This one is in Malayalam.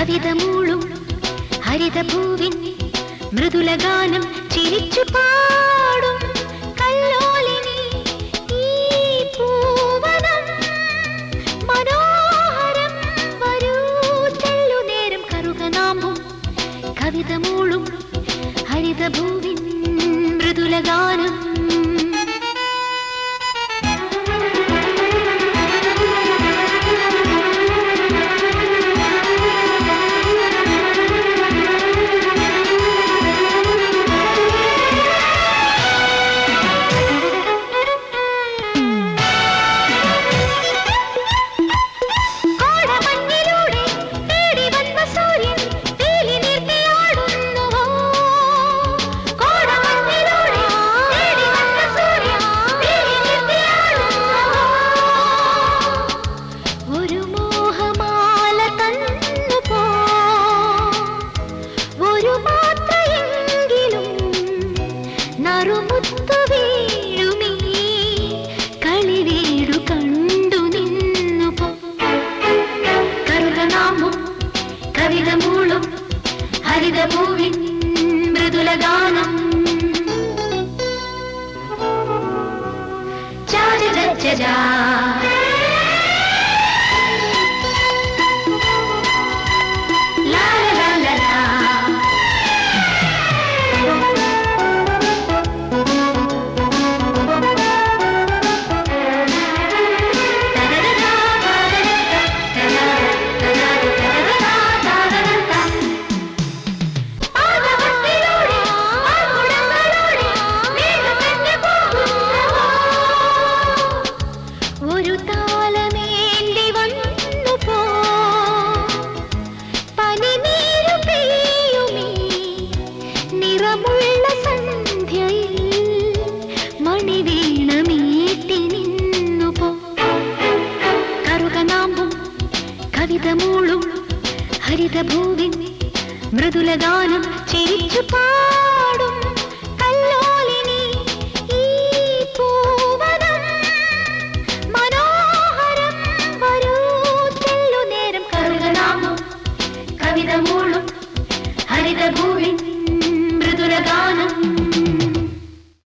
കവിത മൂളും ഹരിതഭൂവിൻ മൃദുലഗാനം ചിരിച്ചു പാടും കല്ലോലിനി ഈ പൂവനം. മനോഹരം വരൂ ചെല്ലുനേരം കറുകനാമ്പും കവിത മൂളും ഹരിതഭൂവിൻ മൃദുലഗാനം കവിത മൂളും ഹരിതഭൂവിൻ മൃദുലഗാനം. നിറമുള്ള പാടും. ഈ മനോഹരം വരൂ. നേരം ഹരിതഭൂവിൻ உலகானம்